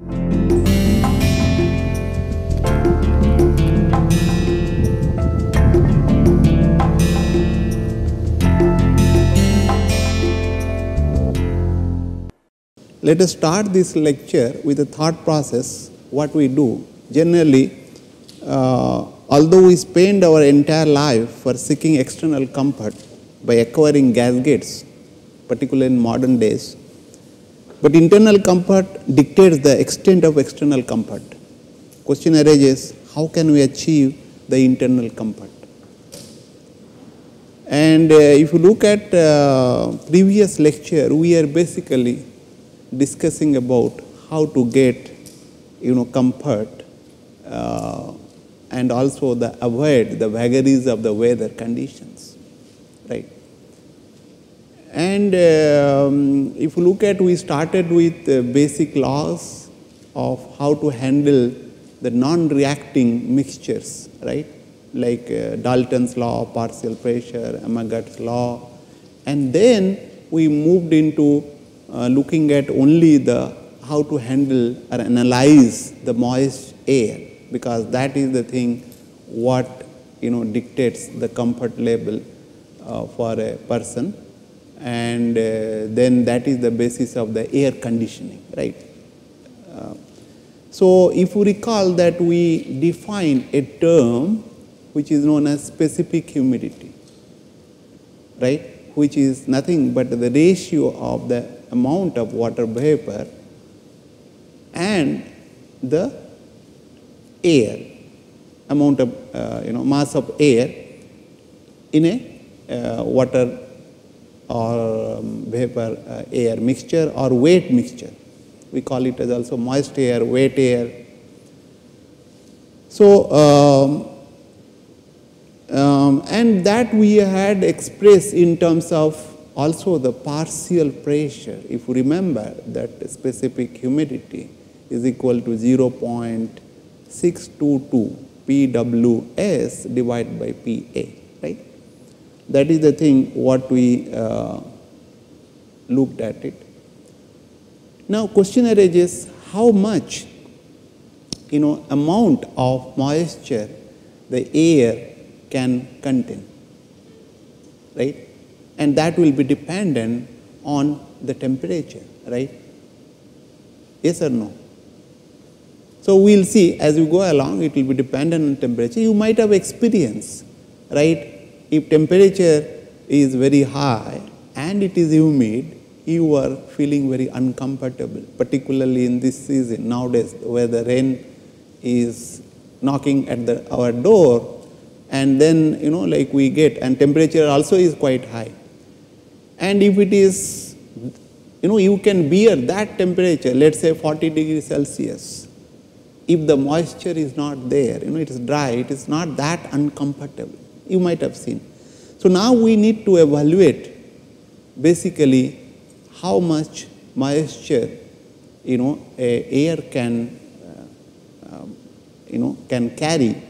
Let us start this lecture with a thought process. What we do generally, uh, although we spend our entire life for seeking external comfort by acquiring gadgets, particularly in modern days, but internal comfort dictates the extent of external comfort. Question arises: How can we achieve the internal comfort? And uh, if you look at uh, previous lecture, we are basically discussing about how to get you know comfort uh, and also the avoid the vagaries of the weather conditions right and um, if you look at we started with uh, basic laws of how to handle the non reacting mixtures right? Like uh, dalton's law partial pressure amagat's law. And then we moved into uh, looking at only the how to handle or analyze the moist air because that is the thing what you know dictates the comfort level uh, for a person and uh, then that is the basis of the air conditioning right? Uh, so if you recall that we define a term which is known as specific humidity right? Which is nothing but the ratio of the amount of water vapor and the air amount of uh, you know mass of air in a uh, water or um, vapor uh, air mixture or wet mixture. We call it as also moist air wet air. So um, um, and that we had expressed in terms of also the partial pressure, if you remember that specific humidity is equal to 0.622 PWS divided by PA? That is the thing what we uh, looked at it. Now question arises how much you know amount of moisture the air can contain, right? and that will be dependent on the temperature, right? Yes or no? So we'll see as we go along, it will be dependent on temperature. You might have experience, right? If temperature is very high and it is humid, you are feeling very uncomfortable, particularly in this season nowadays where the rain is knocking at the, our door and then you know like we get and temperature also is quite high and if it is, you know, you can bear that temperature, let's say 40 degrees Celsius. If the moisture is not there, you know, it is dry, it is not that uncomfortable. You might have seen. So now we need to evaluate basically how much moisture, you know, air can, uh, um, you know, can carry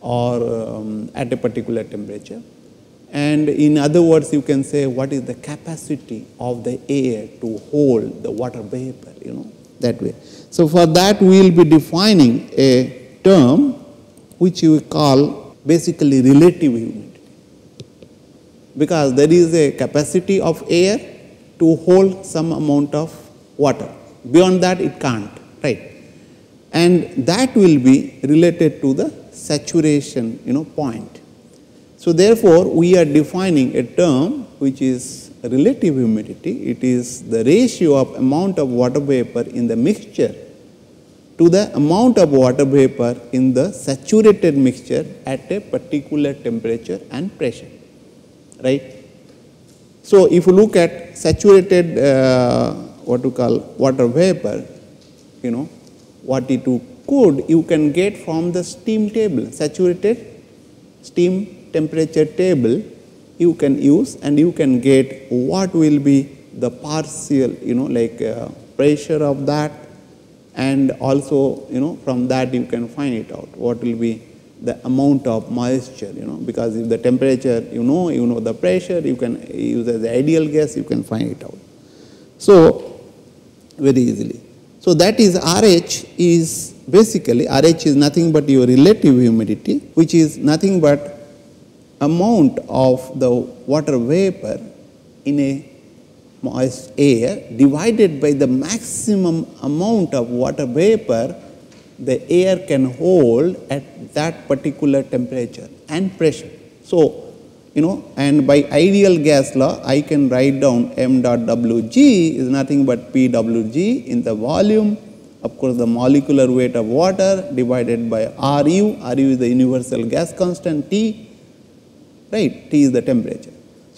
or um, at a particular temperature. And in other words, you can say what is the capacity of the air to hold the water vapor, you know, that way. So for that we will be defining a term which we call basically relative humidity. Because there is a capacity of air to hold some amount of water. Beyond that it can't, right? And that will be related to the saturation, you know, point. So therefore, we are defining a term which is relative humidity. It is the ratio of amount of water vapor in the mixture to the amount of water vapor in the saturated mixture at a particular temperature and pressure, right. So if you look at saturated uh, what you call water vapor, you know, what it could you can get from the steam table, saturated steam temperature table you can use and you can get what will be the partial you know like uh, pressure of that and also you know from that you can find it out what will be the amount of moisture you know because if the temperature you know you know the pressure you can use as the ideal gas you can find it out. So very easily. So that is RH is basically RH is nothing but your relative humidity which is nothing but amount of the water vapor in a moist air divided by the maximum amount of water vapor the air can hold at that particular temperature and pressure. So, you know and by ideal gas law I can write down m dot Wg is nothing but Pwg in the volume of course the molecular weight of water divided by Ru, Ru is the universal gas constant T right T is the temperature.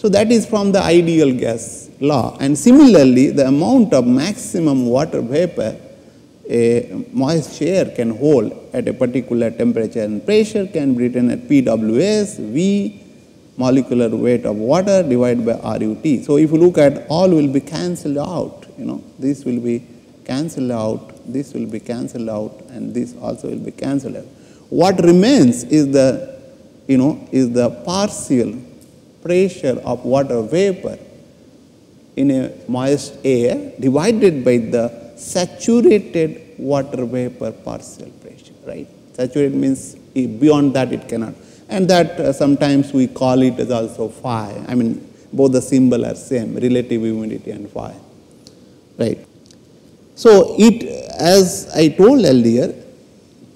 So, that is from the ideal gas law and similarly the amount of maximum water vapor a moist air can hold at a particular temperature and pressure can be written at PWS V molecular weight of water divided by RUT. So, if you look at all will be cancelled out you know this will be cancelled out this will be cancelled out and this also will be cancelled out. What remains is the you know is the partial pressure of water vapor in a moist air divided by the saturated water vapor partial pressure, right. Saturated means beyond that it cannot and that uh, sometimes we call it as also phi. I mean both the symbol are same relative humidity and phi, right. So, it as I told earlier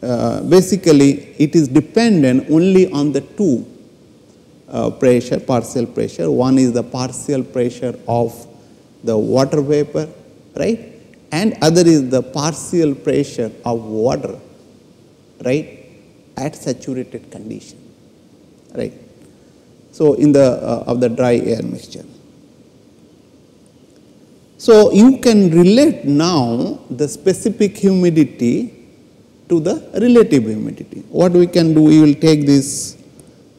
uh, basically it is dependent only on the two uh, pressure partial pressure. One is the partial pressure of the water vapor right? And other is the partial pressure of water right? At saturated condition right? So in the uh, of the dry air mixture. So you can relate now the specific humidity to the relative humidity. What we can do we will take this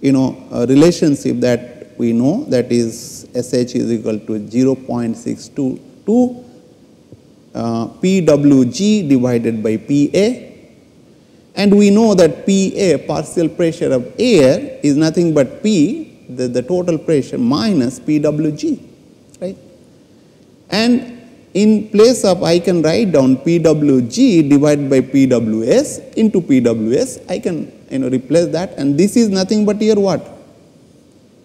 you know relationship that we know that is sh is equal to 0.622 uh, Pwg divided by Pa and we know that Pa partial pressure of air is nothing but P the, the total pressure minus Pwg right? And in place of I can write down Pwg divided by Pws into Pws I can you know replace that and this is nothing but your what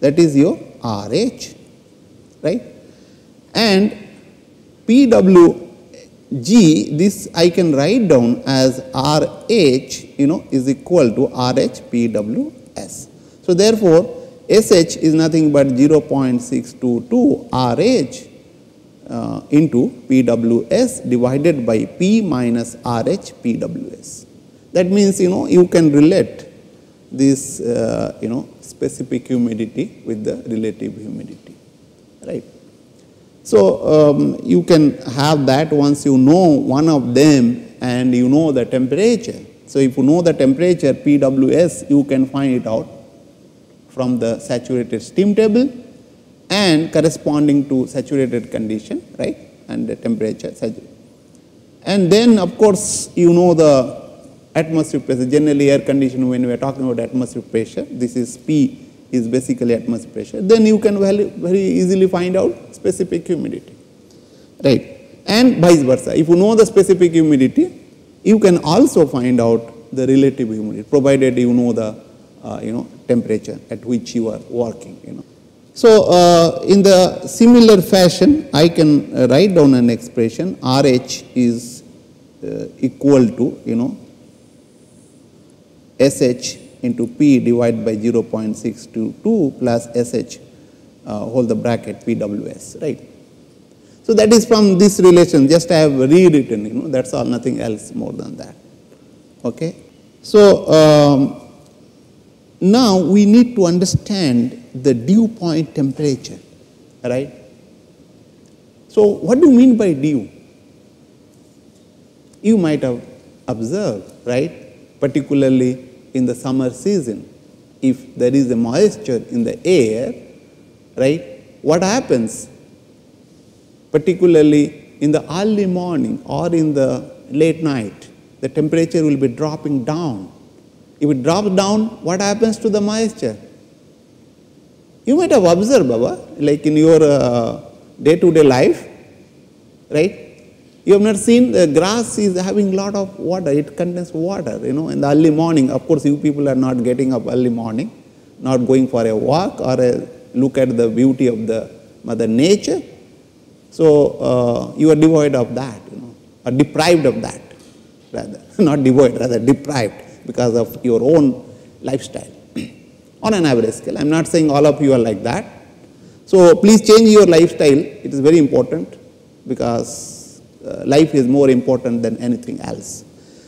that is your RH right and PWG this I can write down as RH you know is equal to RH PWS. So therefore, SH is nothing but 0.622 RH uh, into PWS divided by P minus RH PWS. That means you know you can relate this uh, you know specific humidity with the relative humidity right. So, um, you can have that once you know one of them and you know the temperature. So, if you know the temperature PWS you can find it out from the saturated steam table and corresponding to saturated condition right and the temperature and then of course you know the atmospheric pressure generally air condition when we are talking about atmospheric pressure this is P is basically atmospheric pressure then you can very, very easily find out specific humidity, right. And vice versa. If you know the specific humidity, you can also find out the relative humidity, provided you know the uh, you know temperature at which you are working. You know. So uh, in the similar fashion, I can uh, write down an expression RH is uh, equal to you know SH into P divided by 0.622 plus SH uh, hold the bracket PWS, right. So that is from this relation, just I have rewritten, you know, that's all, nothing else more than that, okay. So um, now we need to understand the dew point temperature, right. So what do you mean by dew? You might have observed, right, particularly in the summer season, if there is a moisture in the air, right? What happens particularly in the early morning or in the late night, the temperature will be dropping down. If it drops down, what happens to the moisture? You might have observed, Baba, like in your day to day life, right? You have not seen the grass is having lot of water, it contains water, you know, in the early morning. Of course, you people are not getting up early morning, not going for a walk or a look at the beauty of the mother nature. So uh, you are devoid of that, you know, or deprived of that, rather, not devoid, rather deprived because of your own lifestyle on an average scale. I am not saying all of you are like that. So please change your lifestyle, it is very important because uh, life is more important than anything else.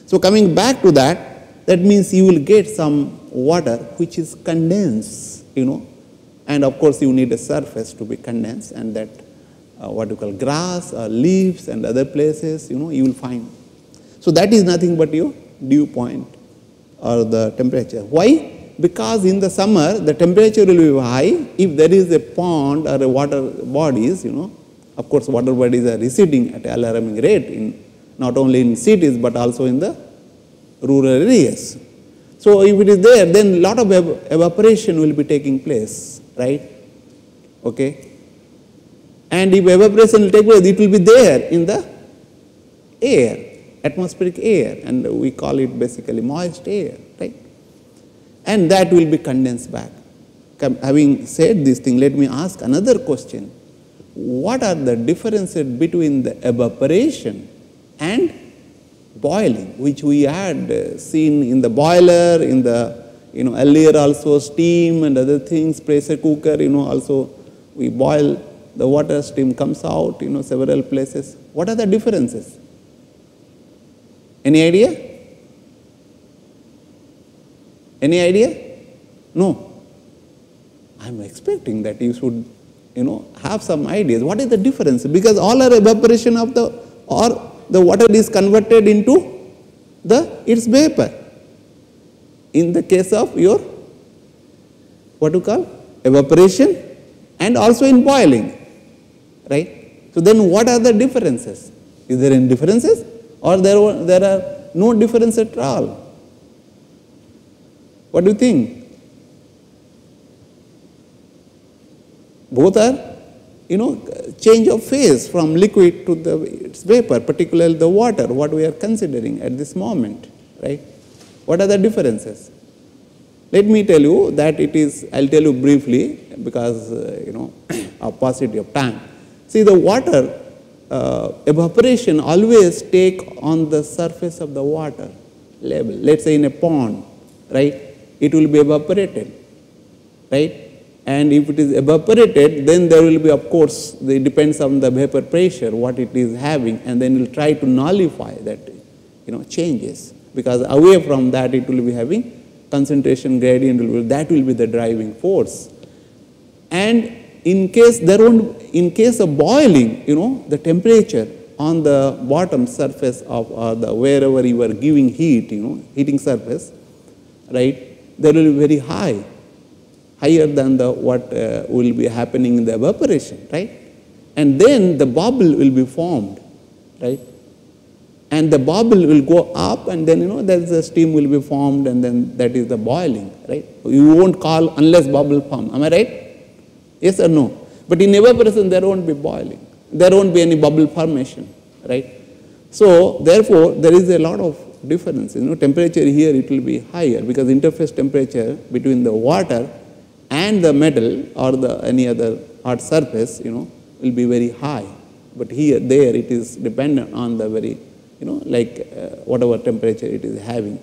So coming back to that, that means you will get some water which is condensed, you know, and of course you need a surface to be condensed and that uh, what you call grass or leaves and other places, you know, you will find. So that is nothing but your dew point or the temperature. Why? Because in the summer the temperature will be high. If there is a pond or a water bodies, you know, of course, water bodies are receding at alarming rate in not only in cities but also in the rural areas. So if it is there, then lot of ev evaporation will be taking place, right? Okay. And if evaporation will take place, it will be there in the air, atmospheric air, and we call it basically moist air, right? And that will be condensed back. Having said this thing, let me ask another question what are the differences between the evaporation and boiling, which we had uh, seen in the boiler, in the you know earlier also steam and other things, pressure cooker, you know also we boil the water, steam comes out, you know several places. What are the differences? Any idea? Any idea? No. I'm expecting that you should you know, have some ideas. What is the difference? Because all are evaporation of the, or the water is converted into the, its vapor. In the case of your, what you call, evaporation and also in boiling, right? So then what are the differences? Is there any differences or there, there are no difference at all? What do you think? Both are, you know, change of phase from liquid to the its vapor, particularly the water, what we are considering at this moment, right? What are the differences? Let me tell you that it is, I'll tell you briefly because, uh, you know, of paucity of time. See, the water uh, evaporation always take on the surface of the water level. Let's say in a pond, right? It will be evaporated, right? And if it is evaporated then there will be of course it depends on the vapor pressure what it is having and then we'll try to nullify that you know changes. Because away from that it will be having concentration gradient will that will be the driving force. And in case there won't in case of boiling you know the temperature on the bottom surface of uh, the wherever you are giving heat you know heating surface right there will be very high higher than the what uh, will be happening in the evaporation, right? And then the bubble will be formed, right? And the bubble will go up and then, you know, there's the steam will be formed and then that is the boiling, right? You won't call unless bubble form, am I right? Yes or no? But in evaporation there won't be boiling. There won't be any bubble formation, right? So therefore, there is a lot of difference. You know, temperature here it will be higher because interface temperature between the water and the metal or the any other hard surface, you know, will be very high. But here, there it is dependent on the very, you know, like uh, whatever temperature it is having.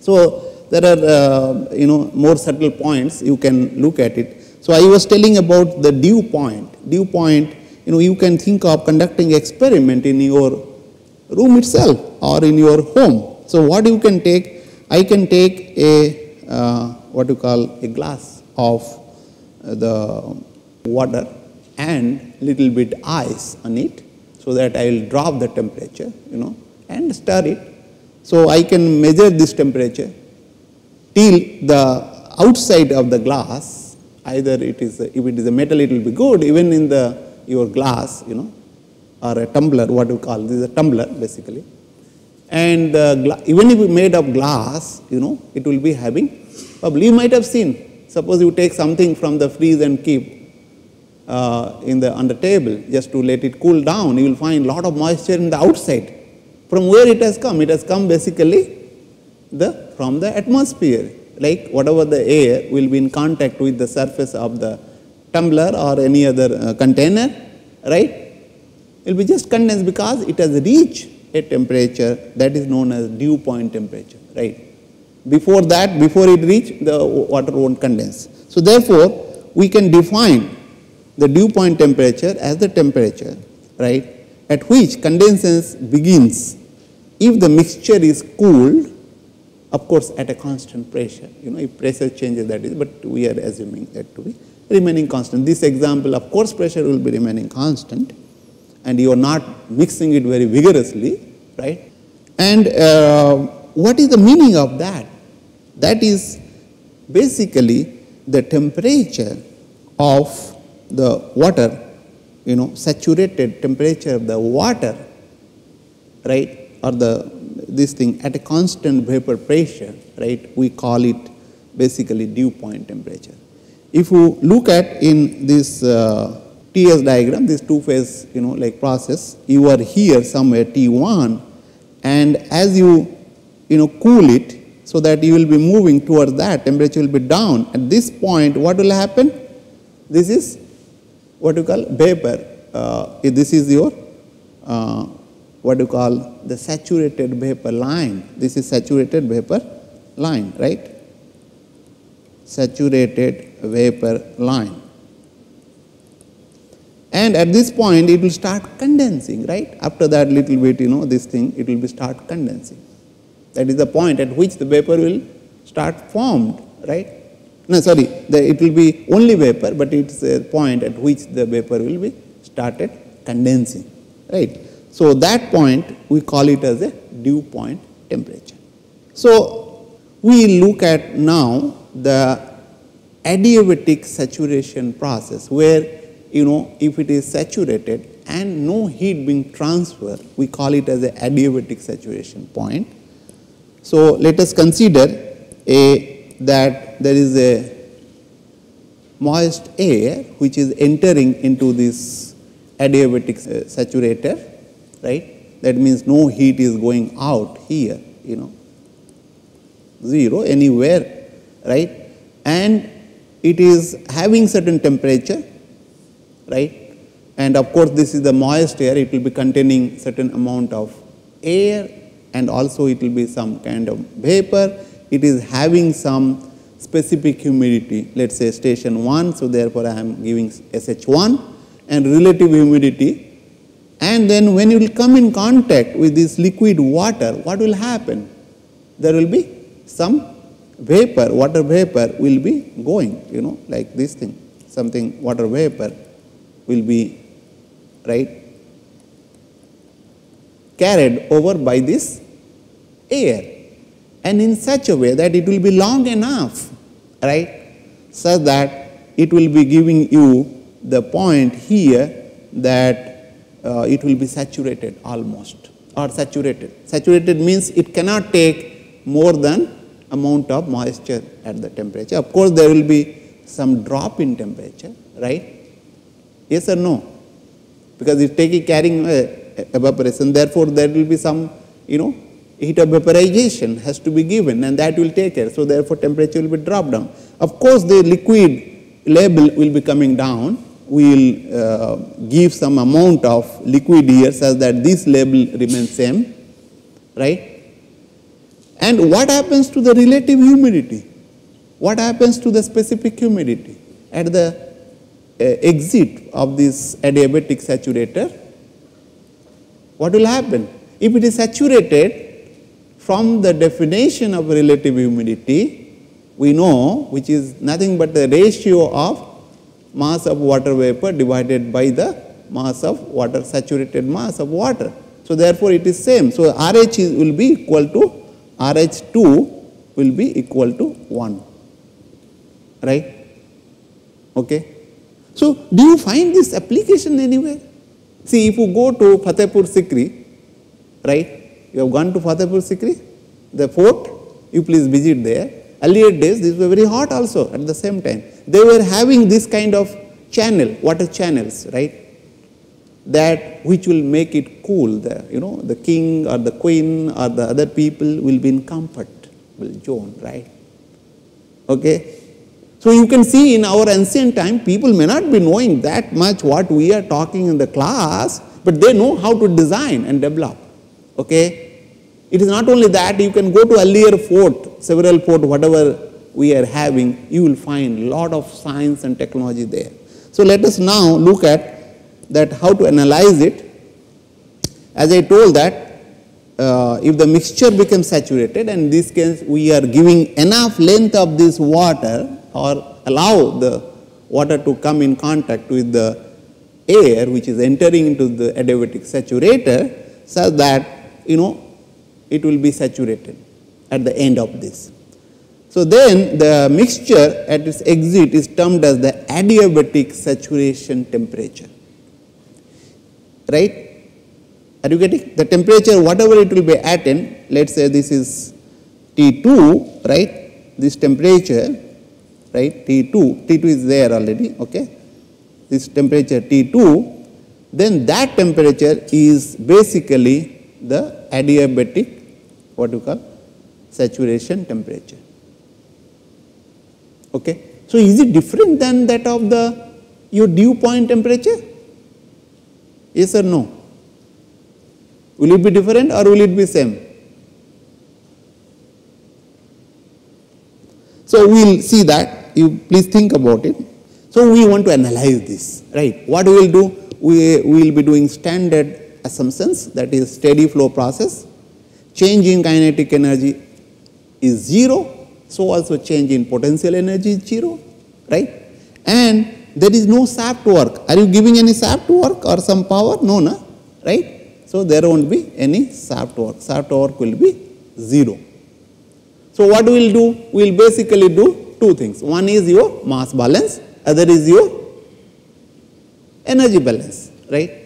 So there are, uh, you know, more subtle points you can look at it. So I was telling about the dew point. Dew point, you know, you can think of conducting experiment in your room itself or in your home. So what you can take, I can take a, uh, what you call a glass of uh, the water and little bit ice on it so that I will drop the temperature, you know, and stir it. So I can measure this temperature till the outside of the glass, either it is, if it is a metal, it will be good, even in the, your glass, you know, or a tumbler, what we call, this is a tumbler basically. And uh, even if made of glass, you know, it will be having bubble. You might have seen Suppose you take something from the freeze and keep, uh, in the, the table just to let it cool down, you will find lot of moisture in the outside. From where it has come? It has come basically the, from the atmosphere. Like whatever the air will be in contact with the surface of the tumbler or any other uh, container, right? It will be just condensed because it has reached a temperature that is known as dew point temperature, right? Before that, before it reach, the water won't condense. So therefore, we can define the dew point temperature as the temperature, right, at which condensation begins if the mixture is cooled, of course, at a constant pressure. You know, if pressure changes, that is, but we are assuming that to be remaining constant. This example, of course, pressure will be remaining constant, and you are not mixing it very vigorously, right? And uh, what is the meaning of that? That is basically the temperature of the water, you know, saturated temperature of the water, right, or the this thing at a constant vapor pressure, right, we call it basically dew point temperature. If you look at in this uh, TS diagram, this two phase, you know, like process, you are here somewhere T1 and as you, you know, cool it, so that you will be moving towards that, temperature will be down. At this point, what will happen? This is what you call vapor. Uh, this is your uh, what you call the saturated vapor line. This is saturated vapor line, right? Saturated vapor line. And at this point, it will start condensing, right? After that little bit, you know, this thing, it will be start condensing. That is the point at which the vapor will start formed, right? No, sorry, the, it will be only vapor, but it's a point at which the vapor will be started condensing, right? So that point, we call it as a dew point temperature. So we look at now the adiabatic saturation process where, you know, if it is saturated and no heat being transferred, we call it as a adiabatic saturation point so let us consider a, that there is a moist air which is entering into this adiabatic uh, saturator, right? That means no heat is going out here, you know, zero anywhere, right? And it is having certain temperature, right? And of course, this is the moist air, it will be containing certain amount of air and also it will be some kind of vapor. It is having some specific humidity, let us say station 1, so therefore I am giving SH1 and relative humidity. And then when you will come in contact with this liquid water, what will happen? There will be some vapor, water vapor will be going, you know, like this thing, something water vapor will be, right, carried over by this air and in such a way that it will be long enough, right, such that it will be giving you the point here that uh, it will be saturated almost or saturated. Saturated means it cannot take more than amount of moisture at the temperature. Of course, there will be some drop in temperature, right? Yes or no? Because it's taking carrying uh, evaporation, therefore there will be some, you know, heat of vaporization has to be given and that will take care. So therefore temperature will be dropped down. Of course the liquid level will be coming down. We will uh, give some amount of liquid here such that this level remains same, right? And what happens to the relative humidity? What happens to the specific humidity at the uh, exit of this adiabatic saturator? What will happen? If it is saturated, from the definition of relative humidity, we know which is nothing but the ratio of mass of water vapor divided by the mass of water, saturated mass of water. So therefore it is same. So RH is, will be equal to RH2 will be equal to 1, right? Okay. So do you find this application anywhere? See if you go to Fatehpur Sikri, right? You have gone to Fatehpur Sikri, the fort, you please visit there. Earlier days, these were very hot also at the same time. They were having this kind of channel, water channels, right? That which will make it cool. The, you know, the king or the queen or the other people will be in comfortable zone, right? Okay? So you can see in our ancient time, people may not be knowing that much what we are talking in the class, but they know how to design and develop. Okay? It is not only that, you can go to earlier fort, several fort, whatever we are having, you will find lot of science and technology there. So let us now look at that how to analyze it. As I told that uh, if the mixture becomes saturated and in this case we are giving enough length of this water or allow the water to come in contact with the air which is entering into the adiabatic saturator such that you know it will be saturated at the end of this. So then the mixture at its exit is termed as the adiabatic saturation temperature. Right? Are you getting? The temperature, whatever it will be attained, let's say this is T2, right? This temperature, right? T2, T2 is there already, okay? This temperature T2, then that temperature is basically the adiabatic, what you call, saturation temperature. Okay. So, is it different than that of the your dew point temperature? Yes or no? Will it be different or will it be same? So, we will see that you please think about it. So, we want to analyze this right. What we will do? We, we will be doing standard assumptions that is steady flow process, change in kinetic energy is 0 so also change in potential energy is 0, right? And there is no shaft work. Are you giving any shaft work or some power? No, no, right? So there won't be any shaft work. Shaft work will be 0. So what we will do? We will basically do two things. One is your mass balance, other is your energy balance, right?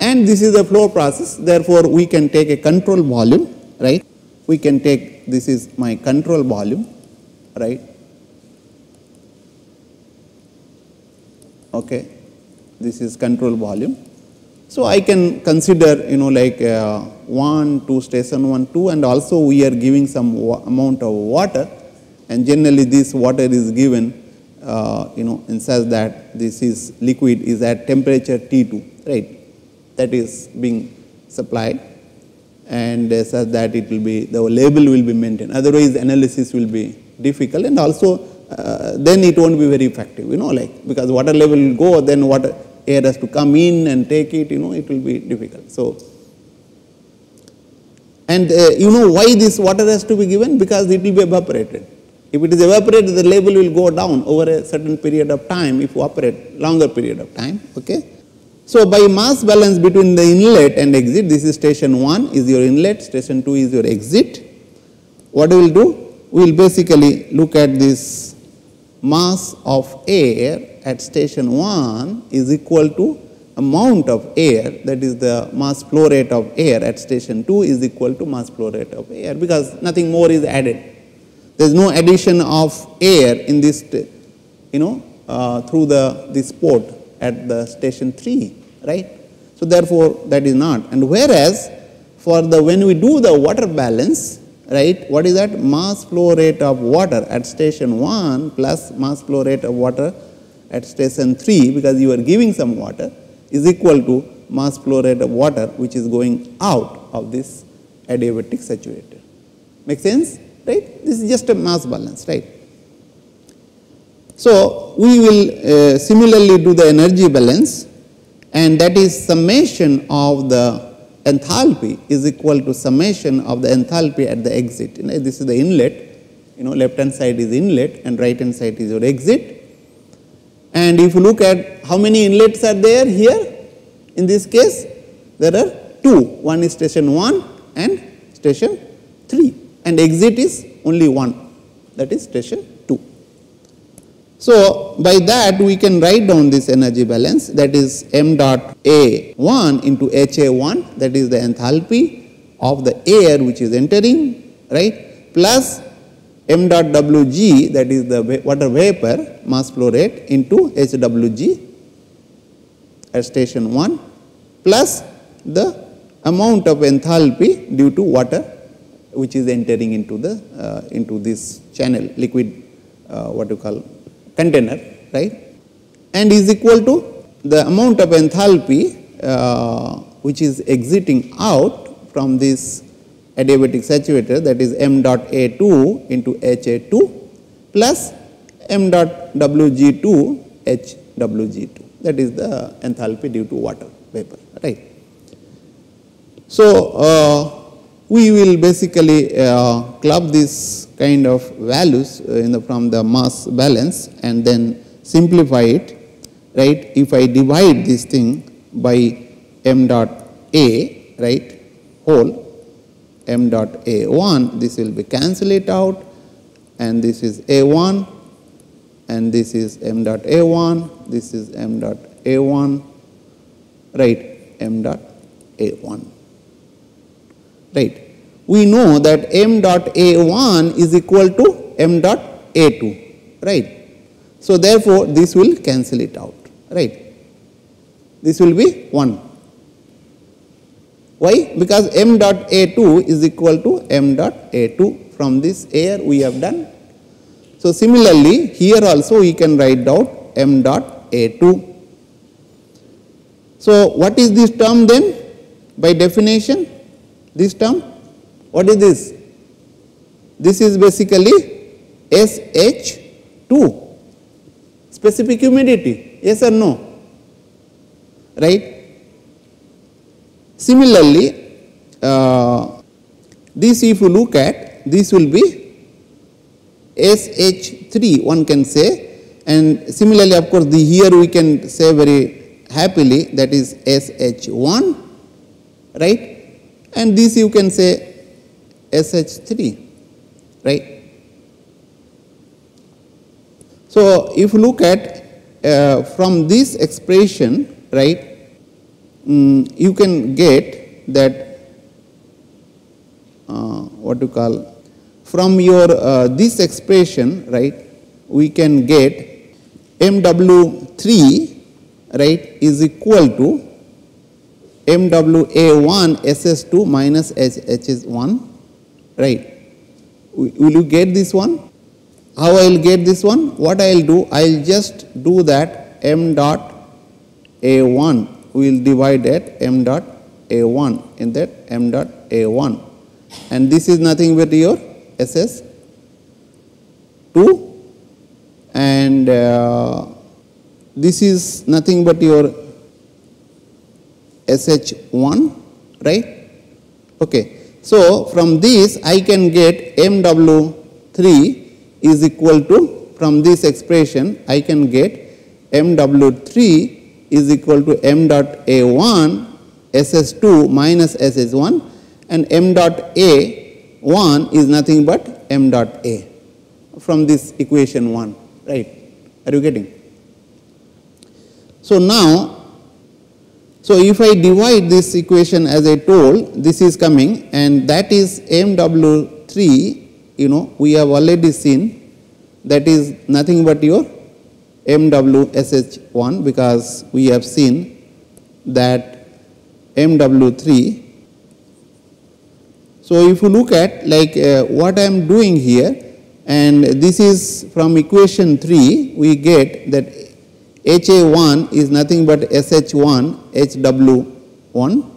And this is a flow process, therefore we can take a control volume, right? we can take this is my control volume right? Okay. This is control volume. So i can consider you know like uh, 1 2 station 1 2 and also we are giving some amount of water. And generally this water is given uh, you know in such that this is liquid is at temperature T2 right that is being supplied. And uh, such that it will be the label will be maintained. Otherwise analysis will be difficult. And also uh, then it won't be very effective you know like because water level will go then water air has to come in and take it you know it will be difficult. So and uh, you know why this water has to be given? Because it will be evaporated. If it is evaporated the label will go down over a certain period of time if you operate longer period of time okay so, by mass balance between the inlet and exit, this is station 1 is your inlet, station 2 is your exit. What we will do? We will basically look at this mass of air at station 1 is equal to amount of air that is the mass flow rate of air at station 2 is equal to mass flow rate of air because nothing more is added. There is no addition of air in this you know uh, through the this port at the station 3, right? So therefore, that is not. And whereas for the when we do the water balance, right, what is that? Mass flow rate of water at station 1 plus mass flow rate of water at station 3 because you are giving some water is equal to mass flow rate of water which is going out of this adiabatic saturator. Make sense? Right? This is just a mass balance, right? So, we will uh, similarly do the energy balance and that is summation of the enthalpy is equal to summation of the enthalpy at the exit. You know, this is the inlet, you know left hand side is inlet and right hand side is your exit. And if you look at how many inlets are there here, in this case there are two, one is station 1 and station 3 and exit is only one that is station so, by that we can write down this energy balance that is m dot A1 into HA1 that is the enthalpy of the air which is entering right? Plus m dot Wg that is the water vapor mass flow rate into Hwg at station 1 plus the amount of enthalpy due to water which is entering into the uh, into this channel liquid uh, what you call container right and is equal to the amount of enthalpy uh, which is exiting out from this adiabatic saturator that is m dot A2 into HA2 plus m dot Wg2 HWg2 that is the enthalpy due to water vapor right. So, uh, we will basically uh, club this kind of values uh, the, from the mass balance and then simplify it right if I divide this thing by m dot A right whole m dot A1 this will be cancel it out and this is A1 and this is m dot A1 this is m dot A1 right m dot A1 right. We know that m dot A1 is equal to m dot A2 right. So, therefore, this will cancel it out right. This will be 1. Why? Because m dot A2 is equal to m dot A2 from this air we have done. So, similarly, here also we can write down m dot A2. So, what is this term then by definition? This term, what is this? This is basically SH2 specific humidity, yes or no? Right? Similarly, uh, this if you look at this will be SH3 one can say and similarly of course the here we can say very happily that is SH1 right and this you can say SH3 right. So, if you look at uh, from this expression right um, you can get that uh, what you call from your uh, this expression right we can get mw3 right is equal to mwa1 ss2 minus hs1 right. Will you get this one? How i will get this one? What i will do i will just do that m dot a1 we will divide at m dot a1 in that m dot a1 and this is nothing but your ss 2 and uh, this is nothing but your sh1 right? Okay so from this i can get mw3 is equal to from this expression i can get mw3 is equal to m dot A1 SS2 minus SS1 and m dot A1 is nothing but m dot A from this equation 1 right are you getting. So, now so if I divide this equation as I told this is coming and that is MW3 you know we have already seen that is nothing but your MWSH1 because we have seen that MW3. So, if you look at like uh, what I am doing here and this is from equation 3 we get that HA1 is nothing but SH1 HW1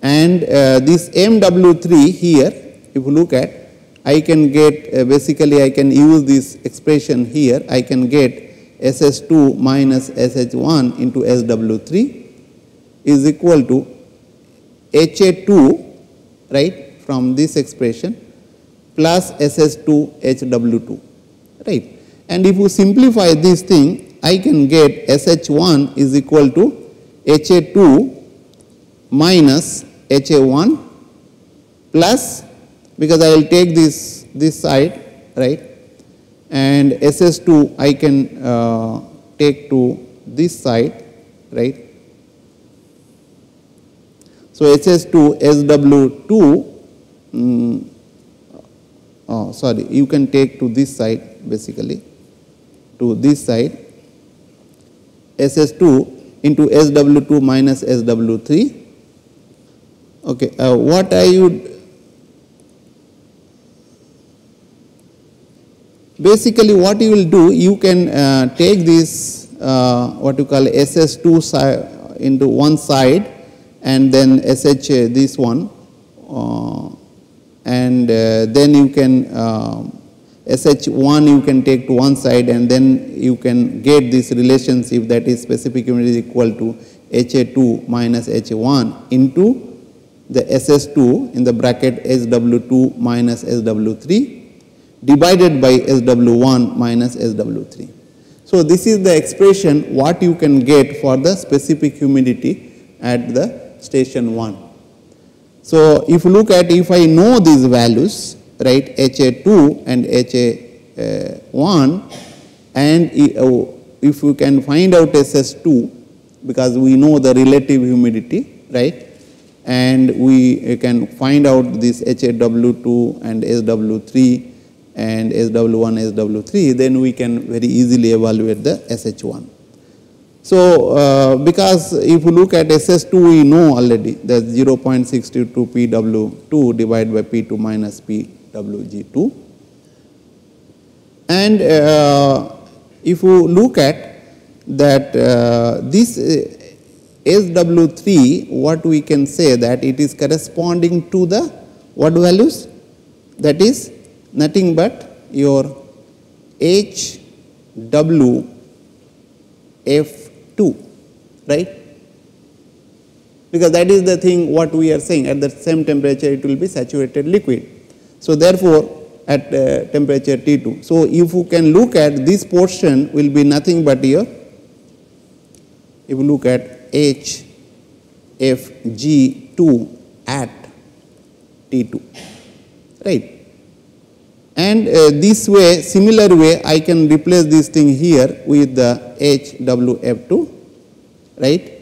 and uh, this MW3 here if you look at I can get uh, basically I can use this expression here I can get SS2 minus SH1 into SW3 is equal to HA2 right from this expression plus SS2 HW2 right. And if you simplify this thing I can get SH1 is equal to HA2 minus HA1 plus because I will take this this side right and SS2 I can uh, take to this side right. So, SS2 SW2 um, oh, sorry, you can take to this side basically, to this side SS2 into SW2 minus SW3. Okay, uh, what I would basically what you will do, you can uh, take this uh, what you call SS2 into one side and then SH uh, this one uh, and uh, then you can SH1 you can take to one side and then you can get this relationship that is specific humidity is equal to HA2 minus HA1 into the SS2 in the bracket SW2 minus SW3 divided by SW1 minus SW3. So, this is the expression what you can get for the specific humidity at the station 1. So, if you look at if I know these values right HA2 and HA1 and uh, if we can find out SS2 because we know the relative humidity right and we can find out this HAW2 and SW3 and SW1, SW3 then we can very easily evaluate the SH1. So, uh, because if you look at SS2 we know already that 0.62 PW2 divided by P2 minus PWG2 and uh, if you look at that uh, this uh, SW3 what we can say that it is corresponding to the what values? That is nothing but your HW F 2 right? Because that is the thing what we are saying. At the same temperature it will be saturated liquid. So, therefore, at uh, temperature T2. So, if you can look at this portion will be nothing but here. If you look at H F G 2 at T2 right? And uh, this way similar way I can replace this thing here with the HWF2 right?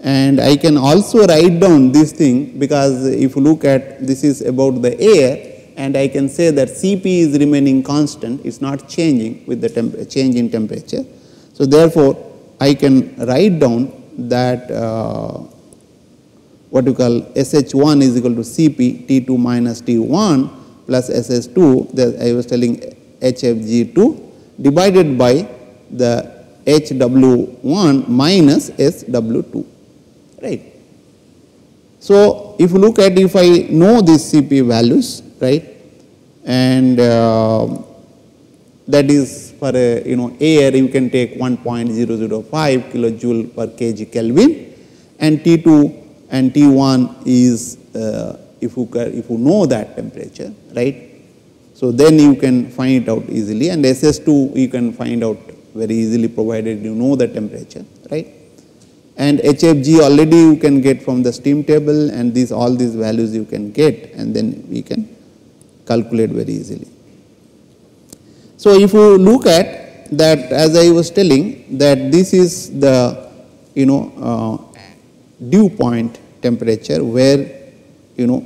And I can also write down this thing because if you look at this is about the air and I can say that Cp is remaining constant it is not changing with the change in temperature. So, therefore, I can write down that uh, what you call SH1 is equal to Cp T2 minus T1 plus SS2 that I was telling HFG2 divided by the HW1 minus SW2 right. So, if you look at if I know these Cp values right? And uh, that is for a you know air you can take 1.005 kilojoule per kg Kelvin. And T2 and T1 is uh, if you, if you know that temperature, right. So, then you can find it out easily. And SS2 you can find out very easily provided you know the temperature, right. And HFG already you can get from the steam table. And these all these values you can get. And then we can calculate very easily. So, if you look at that as I was telling that this is the you know uh, dew point temperature where you know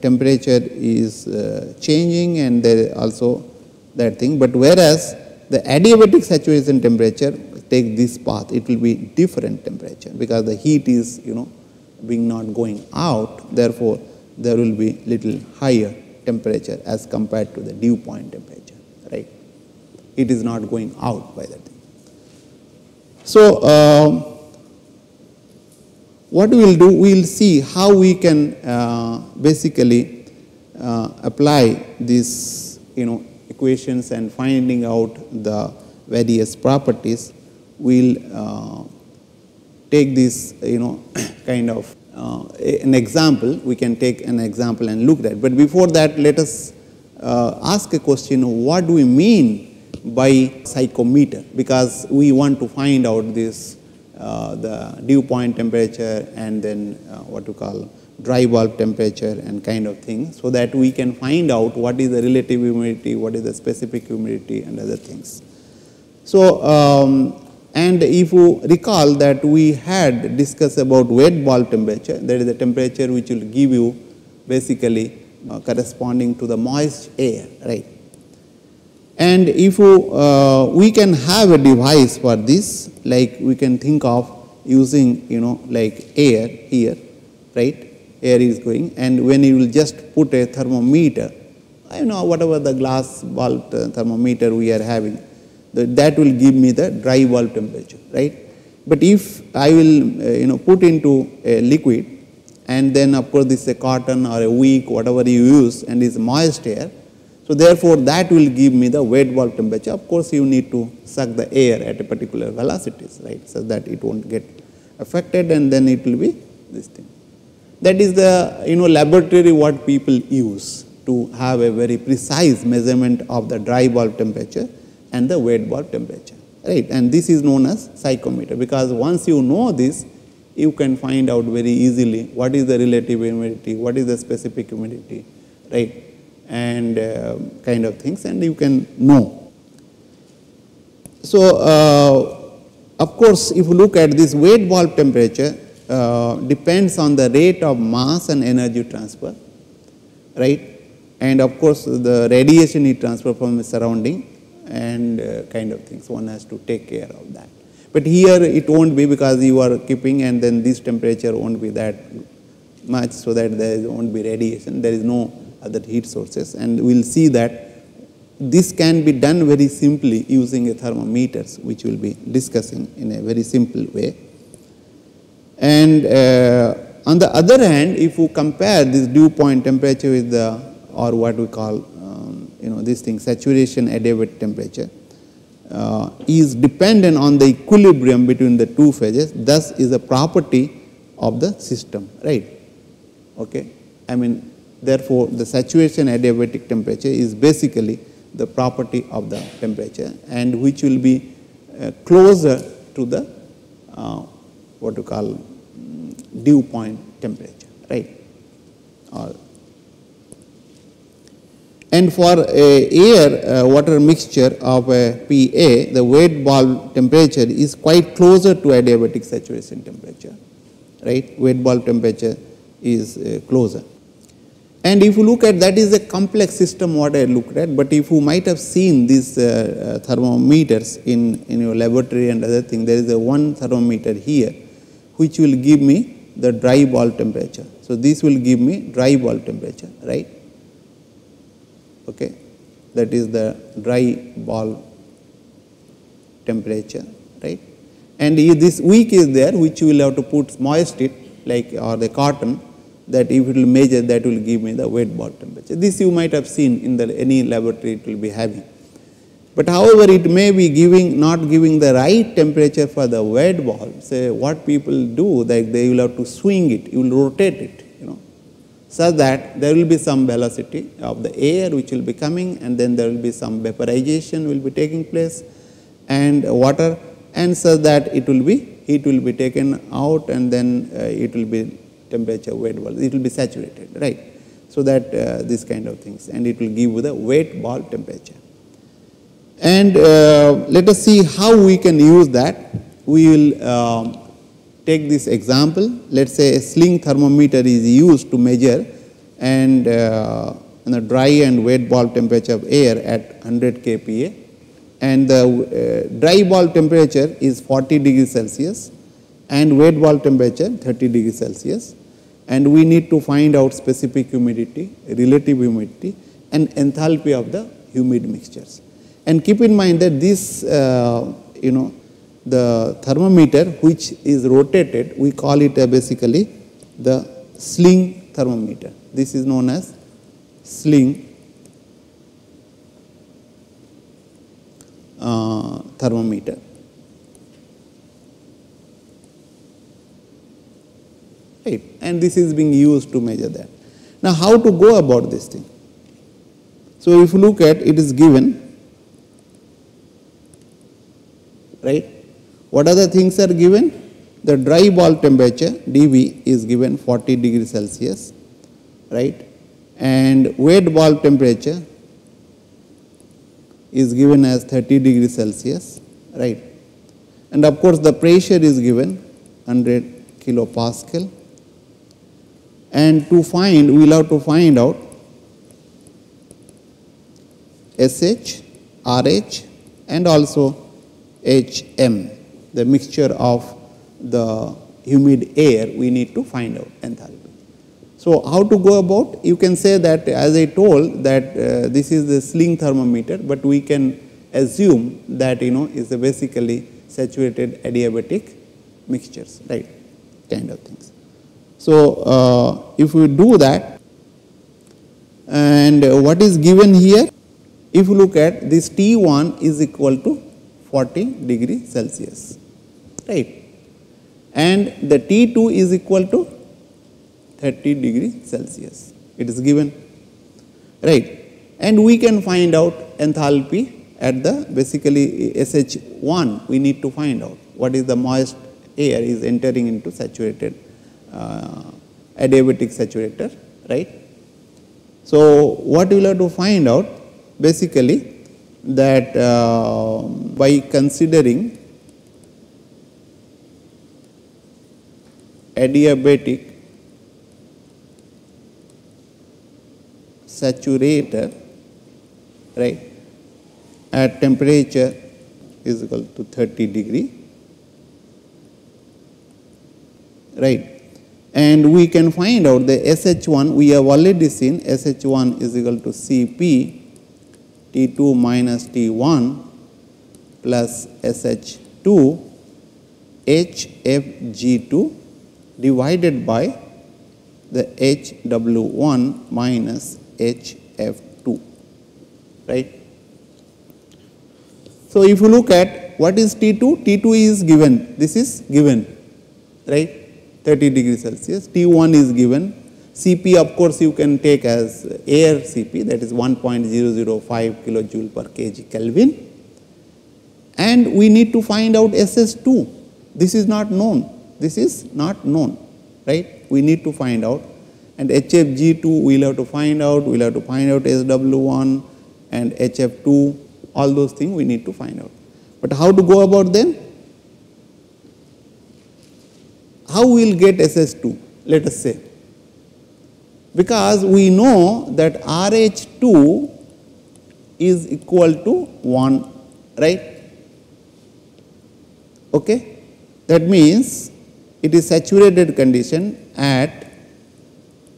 temperature is uh, changing and there also that thing. But whereas the adiabatic saturation temperature take this path, it will be different temperature because the heat is you know being not going out. Therefore, there will be little higher temperature as compared to the dew point temperature, right. It is not going out by that. So, uh, what we will do, we will see how we can uh, basically uh, apply these you know equations and finding out the various properties. We will uh, take this you know kind of uh, an example, we can take an example and look at. But before that, let us uh, ask a question, what do we mean by psychrometer? Because we want to find out this uh, the dew point temperature and then uh, what you call dry bulb temperature and kind of thing so that we can find out what is the relative humidity, what is the specific humidity and other things. So, um, and if you recall that we had discussed about wet bulb temperature that is the temperature which will give you basically uh, corresponding to the moist air, right? And if you, uh, we can have a device for this, like we can think of using, you know, like air here, right? Air is going, and when you will just put a thermometer, I know whatever the glass bulb thermometer we are having, that will give me the dry bulb temperature, right? But if I will, uh, you know, put into a liquid, and then of course this is a cotton or a wick, whatever you use, and is moist air, so therefore, that will give me the wet bulb temperature. Of course, you need to suck the air at a particular velocities, right, so that it won't get affected and then it will be this thing. That is the, you know, laboratory what people use to have a very precise measurement of the dry bulb temperature and the wet bulb temperature, right. And this is known as psychrometer because once you know this, you can find out very easily what is the relative humidity, what is the specific humidity, right and uh, kind of things and you can know. So, uh, of course, if you look at this wet bulb temperature uh, depends on the rate of mass and energy transfer, right? And of course, the radiation heat transfer from the surrounding and uh, kind of things. One has to take care of that. But here it won't be because you are keeping and then this temperature won't be that much so that there won't be radiation. There is no other heat sources and we will see that this can be done very simply using a thermometers which we will be discussing in a very simple way. And uh, on the other hand if you compare this dew point temperature with the or what we call you know this thing saturation adiabatic temperature uh, is dependent on the equilibrium between the two phases thus is a property of the system right okay I mean Therefore, the saturation adiabatic temperature is basically the property of the temperature and which will be uh, closer to the uh, what you call um, dew point temperature, right? Or and for a air uh, water mixture of a PA, the wet bulb temperature is quite closer to adiabatic saturation temperature, right? Wet bulb temperature is uh, closer. And if you look at that is a complex system what I looked at, but if you might have seen these uh, uh, thermometers in, in your laboratory and other thing, there is a one thermometer here which will give me the dry bulb temperature. So, this will give me dry bulb temperature, right? Okay. That is the dry ball temperature, right? And this wick is there which you will have to put moist it like or the cotton that if it will measure that will give me the wet ball temperature. This you might have seen in the any laboratory it will be having. But however, it may be giving not giving the right temperature for the wet ball. Say what people do like they will have to swing it, you will rotate it, so that there will be some velocity of the air which will be coming and then there will be some vaporization will be taking place and water and so that it will be heat will be taken out and then uh, it will be temperature wet bulb, it will be saturated, right. So that uh, this kind of things and it will give you the wet bulb temperature. And uh, let us see how we can use that. We will um, take this example. Let us say a sling thermometer is used to measure and uh, the dry and wet bulb temperature of air at 100 kPa and the uh, dry bulb temperature is 40 degrees Celsius and wet bulb temperature 30 degrees Celsius and we need to find out specific humidity, relative humidity and enthalpy of the humid mixtures. And keep in mind that this, uh, you know, the thermometer which is rotated, we call it basically the sling thermometer. This is known as sling uh, thermometer. right and this is being used to measure that. Now how to go about this thing? So if you look at it is given right what other things are given? The dry bulb temperature dV is given 40 degrees Celsius right? And wet bulb temperature is given as 30 degrees Celsius right? And of course the pressure is given 100 kilopascal. And to find we will have to find out SH, RH and also HM, the mixture of the humid air we need to find out enthalpy. So, how to go about? You can say that as I told that uh, this is the sling thermometer, but we can assume that you know is a basically saturated adiabatic mixtures, right, kind of things. So, uh, if we do that and what is given here, if you look at this T1 is equal to 40 degree Celsius, right, and the T2 is equal to 30 degree Celsius. It is given, right. And we can find out enthalpy at the basically SH1, we need to find out what is the moist air is entering into saturated uh, adiabatic saturator, right. So, what we will have to find out basically that uh, by considering adiabatic saturator right at temperature is equal to 30 degree right? And we can find out the SH1 we have already seen SH1 is equal to Cp T2 minus T1 plus SH2 HFG2 divided by the HW1 minus HF2, right. So, if you look at what is T2, T2 is given, this is given, right, 30 degree Celsius, T1 is given, Cp of course you can take as air Cp that is 1.005 kilojoule per kg Kelvin. And we need to find out SS2, this is not known, this is not known, right, we need to find out. And HFG2 we will have to find out, we will have to find out SW1 and HF2, all those things we need to find out. But how to go about them? How we will get SS2, let us say? Because we know that RH2 is equal to 1, right? Okay? That means it is saturated condition at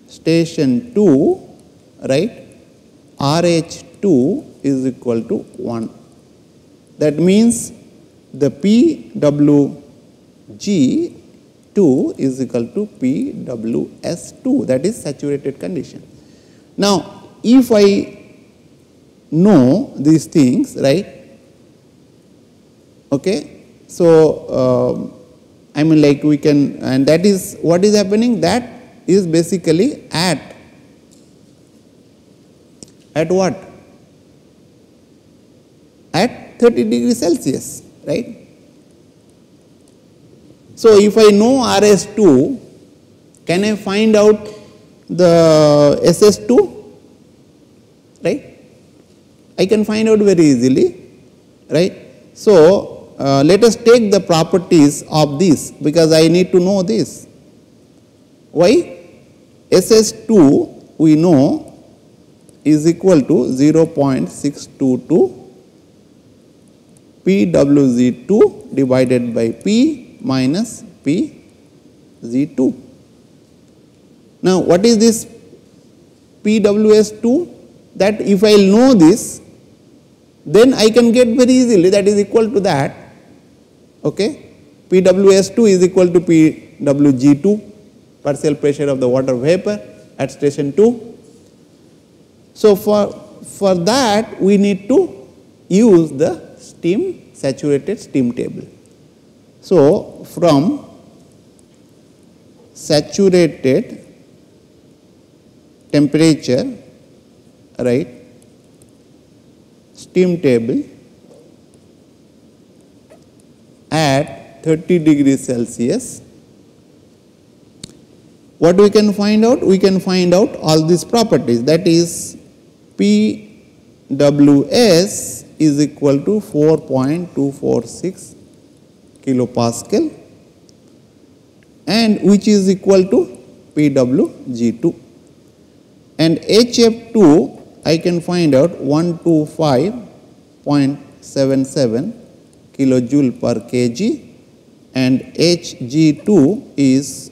station 2 right RH2 is equal to 1. That means the PWG2 is equal to PWS2 that is saturated condition. Now, if I know these things right okay so um, I mean like we can and that is what is happening that is basically at at what at 30 degree celsius right so if i know rs2 can i find out the ss2 right? I can find out very easily right? So uh, let us take the properties of this because i need to know this. Why? SS2 we know is equal to 0.622 PWZ2 divided by P minus PZ2. Now, what is this PWS2? That if I know this, then I can get very easily that is equal to that. Okay? PWS2 is equal to PWG2 partial pressure of the water vapor at station 2. So, for, for that we need to use the steam saturated steam table. So, from saturated temperature right steam table at 30 degrees Celsius what we can find out? We can find out all these properties that is PWS is equal to 4.246 kilopascal and which is equal to PWG2 and HF2 I can find out 125.77 kilojoule per kg and Hg2 is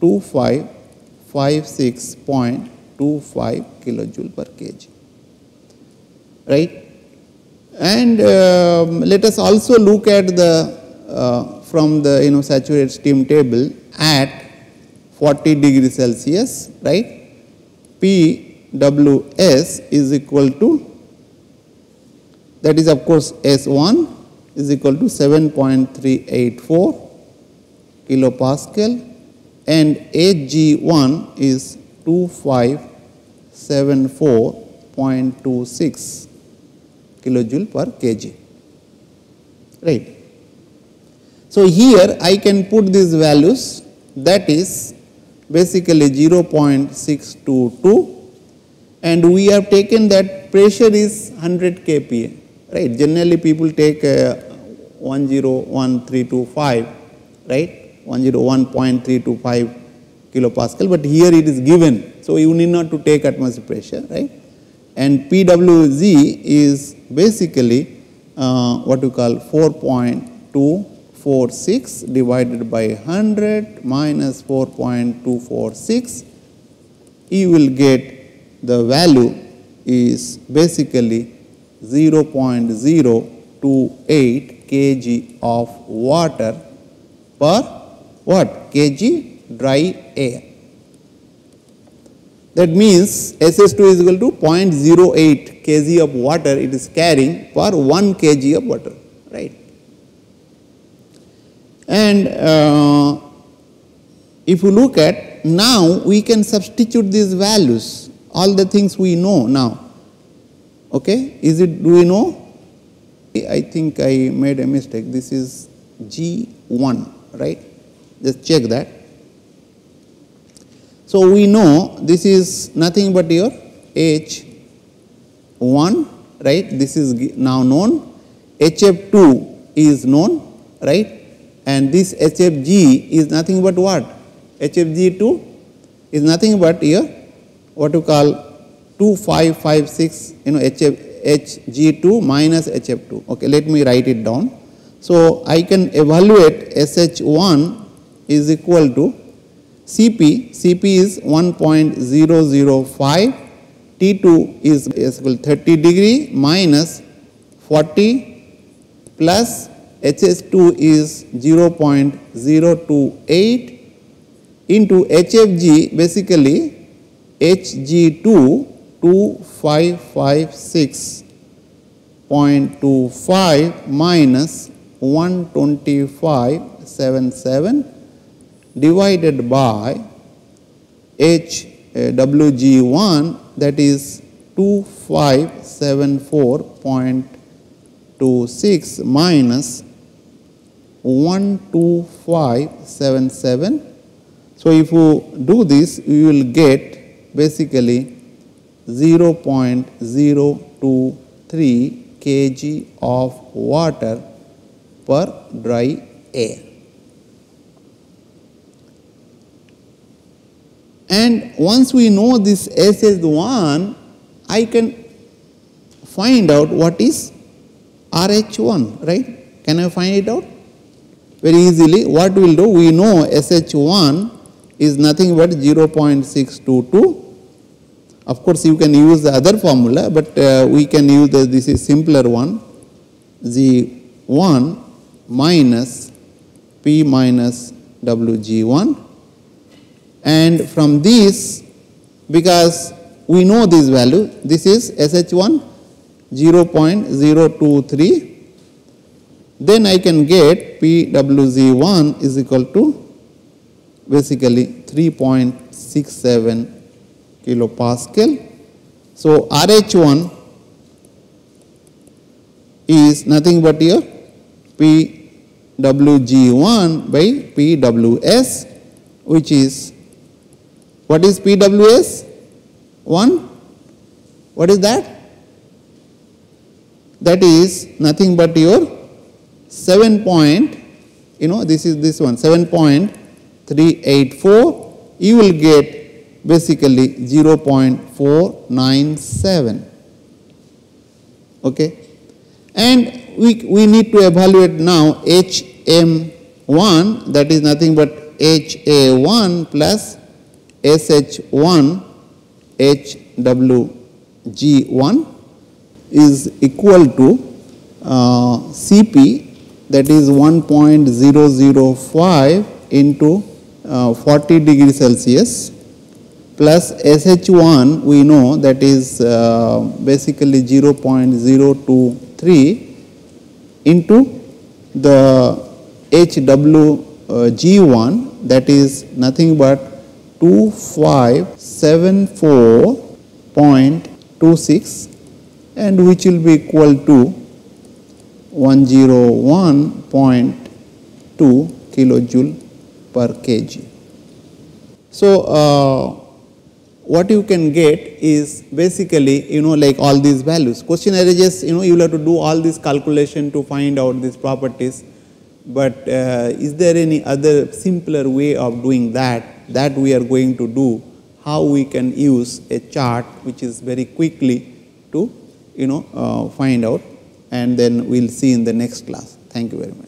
2556.25 kilojoule per kg right? And um, let us also look at the uh, from the you know saturated steam table at 40 degree Celsius right PWS is equal to that is of course S1 is equal to 7.384 kilopascal and Hg1 is 2574.26 kilojoule per kg right. So, here I can put these values that is basically 0.622 and we have taken that pressure is 100 kPa right? Generally people take uh, 101325 right? 101.325 kilopascal but here it is given. So you need not to take atmospheric pressure right? And PWZ is basically uh, what we call 4.246 divided by 100 minus 4.246 you will get the value is basically 0.028 kg of water per what kg dry air. That means SS2 is equal to 0.08 kg of water it is carrying per 1 kg of water right. And uh, if you look at now we can substitute these values all the things we know now. Okay? Is it do we know? I think I made a mistake. This is G1 right? Just check that. So we know this is nothing but your H1 right? This is now known. HF2 is known right and this HFG is nothing but what? HFG2 is nothing but here what you call 2556 you know HF, Hg2 minus HF2 okay let me write it down. So I can evaluate SH1 is equal to Cp Cp is 1.005 T2 is equal 30 degree minus 40 plus HS2 is 0.028 into HFG basically Hg2 2556.25 minus 125.77 divided by HWG1 that is 2574.26 minus 12577. So, if you do this you will get basically 0.023 kg of water per dry air. And once we know this SS1, I can find out what is RH1, right? Can I find it out? Very easily, what we will do? We know SH1 is nothing but 0.622 of course, you can use the other formula, but uh, we can use the, this is simpler one Z1 minus P minus WG1 and from this because we know this value this is SH1 0.023 then I can get PWZ1 is equal to basically 3.67 kilopascal. So, RH1 is nothing but your PWG1 by PWS which is what is PWS? 1? What is that? That is nothing but your 7 point, you know this is this one 7.384 you will get basically 0.497 okay? And we, we need to evaluate now HM1 that is nothing but HA1 plus SH1 HWG1 is equal to uh, Cp that is 1.005 into uh, 40 degree Celsius plus SH1 we know that is uh, basically 0.023 into the HWG1 that is nothing but 2574.26 and which will be equal to 101.2 kilojoule per kg. So, uh, what you can get is basically you know like all these values. Question arises you know you will have to do all this calculation to find out these properties, but uh, is there any other simpler way of doing that that we are going to do how we can use a chart which is very quickly to you know uh, find out and then we will see in the next class. Thank you very much.